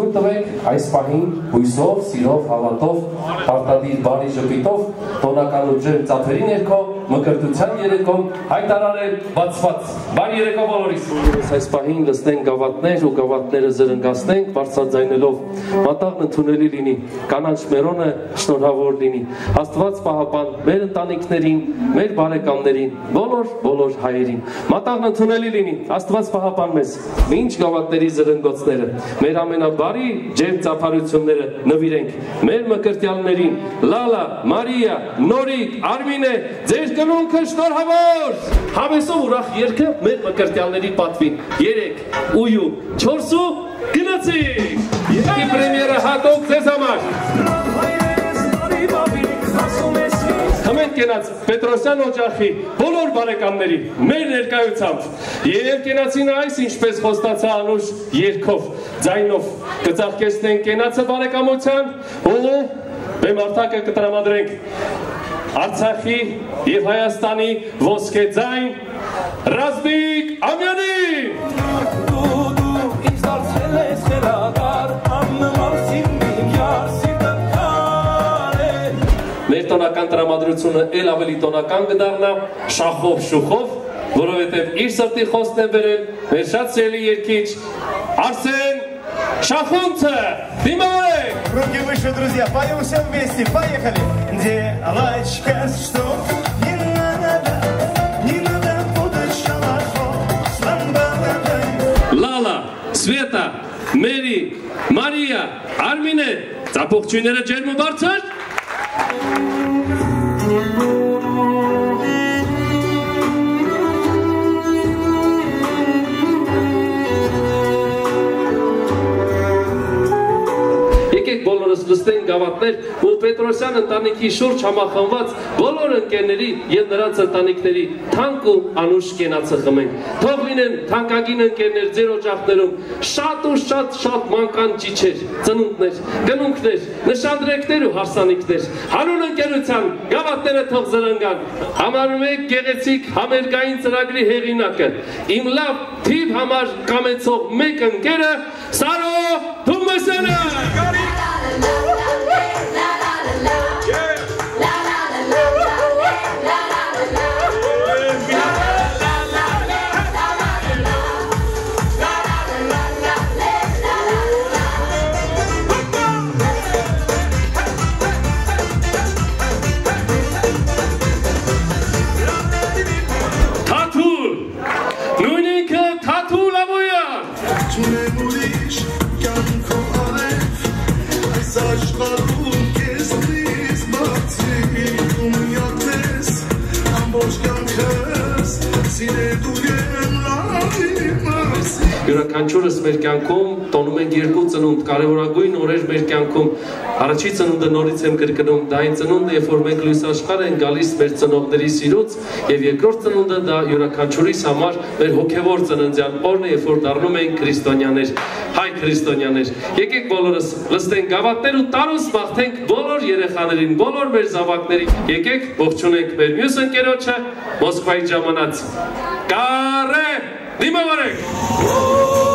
թույլ տվեք այս պահին հույսով, սիրով, հավատով, պարտադիր բարի ժպիտով, տոնական ու ջերմ ծափերի ներքո մկրտության երեկոն հայտարարել բացված։ Բարի երեկո բոլորիս։ Այս պահին լսնենք գավաթներ ու գավաթները զրնգացնենք բարձրաձայնելով մատաղն ընդունելի լինի, կանաչ մերոնը շնորհավոր լինի։ Աստված պահապան մեր ընտանիքներին, մեր բարեկամներին, բոլոր բոլոր հայերին։ Մատաղն ընդունելի լինի, Աստված պահապան մեզ։ Մինչ գավաթների զրնգոցները, մեր ամենաբարի ջերմ ծափարությունները նվիրենք մեր մկրտյալներին։ Լալա, Մարիա, Նորիկ, Արմինե, ձեր կնունքը շնորհավոր։ Հավեսով ուրախ երկը մեր մկրտյալների պատվին։ 3 ույու 4 ու գնացինք։ Երկի պրեմիերը հատող ձեզ համար։ կենաց Պետրոսյան օջախի բոլոր բարեկամների մեր ներկայությամբ եւ կենացին այս ինչպես խոստացա անուշ երկով ձայնով կծաղկեցնենք կենացը բարեկամության ու բեմարտակը կտրամադրենք Արցախի եւ Հայաստանի ոսկե ձայն Ռազմիկ Ամյանին տոնական տրամադրությունը ել ավելի տոնական կդառնա շախով շուխով որովհետև իր սրտի խոսքն է վերել մեր շատ սիրելի երկիչ Արսեն Шахунца! Димовек! Руки выше, друзья, поем все вместе, поехали! Девочка, что не надо, не надо путать шалашов с ламбадой. Լալա, Սվետա, Մերի, Մարիա, Արմինե, ծափողջույները ջերմ ու բարձր։ Thank you. Գավաթներ ու Պետրոսյան ընտանիքի շուրջ համախմբված բոլոր ընկերների եւ նրանց ընտանիքների թանկ ու անուշ կենացը խմենք։ Թող լինեն թանկագին ընկերներ ձեր օջախներում շատ ու շատ շատ մանկան ճիչեր, ծնունդներ, գնունքներ, նշանդրեկներ ու հարսանիքներ։ Հանուն ընկերության գավաթները թող զրնգան։ Համարում եք գեղեցիկ համերգային ծրագրի հեղինակը։ Իմ լավ թիվ համար կամեցող մեկ ընկերը Սարո Թումասյանը։ sweet. Յուրաքանչյուրս մեր կյանքում տոնում ենք երկու ծնունդ, կարևորագույն օրեր մեր կյանքում։ Առաջի ծնունդը նորից եմ կրկնում, դա այն ծնունդը, երբ որ մենք լույս աշխարհ են գալիս մեր ծնողների սիրուց, եւ երկրորդ ծնունդը դա յուրաքանչյուրիս համար մեր հոգեվոր ծննդյան օրն է, երբ որ դառնում ենք քրիստոնյաներ, հայ քրիստոնյաներ։ Եկեք բոլորս լստենք գավաթներ ու տարուս մաղթենք բոլոր երեխաներին, բոլոր մեր զավակներին։ Եկեք ողջունենք մեր մյուս ընկերոջը Մոսկվայի ժամանած։ Lima, Barek.